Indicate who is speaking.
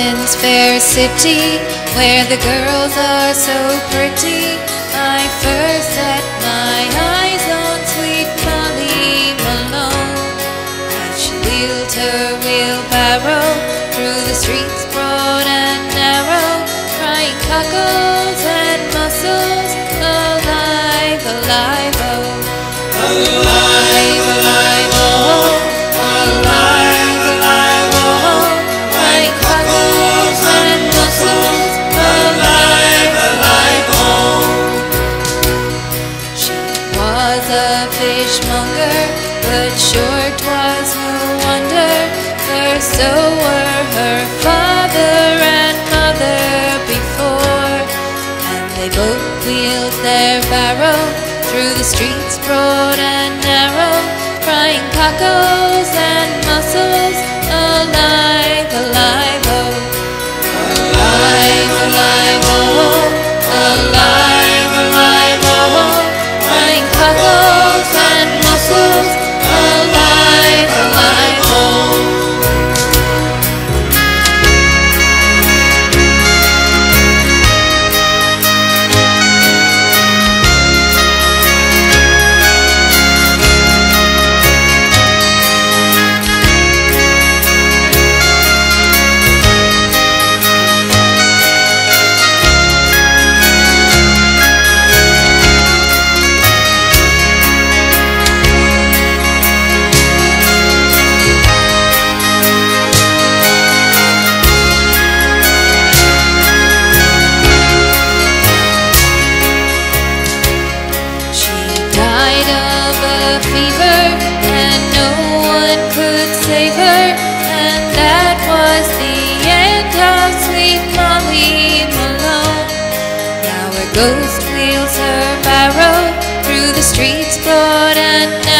Speaker 1: this fair city where the girls are so pretty. I first set my eyes on sweet Molly Malone. As she wheeled her wheelbarrow through the streets broad and narrow, crying cockles and mussels, alive, alive, oh. Alive, a fishmonger, but sure 'twas no wonder, for so were her father and mother before. And they both wheeled their barrow through the streets broad and narrow, crying cockles and mussels, alive, alive, oh. Alive, alive, oh. Alive, save. And that was the end of sweet Molly Malone. Now her ghost wheels her barrow through the streets broad and narrow.